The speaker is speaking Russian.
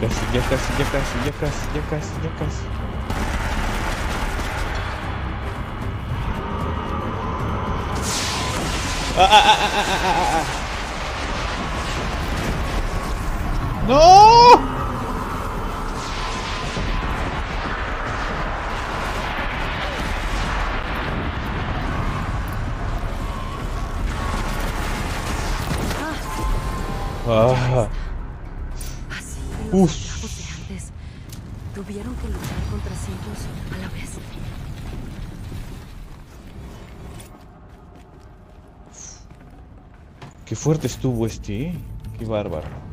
кассе, где касса, где касса, где касса, где касса, где касса. А -а -а -а -а -а -а. No! А. Ну! А. Ага. Uf. Los de antes tuvieron que luchar contra cientos a la vez. Qué fuerte estuvo este, ¿eh? Qué bárbaro.